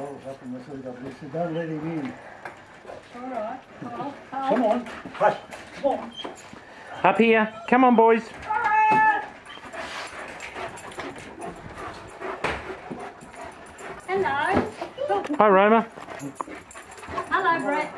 up in the food up there, don't let him in. All right. I'll, Come on, hush, come on. Up here. Come on, boys. hello. Hi, Roma. Hello, Brett.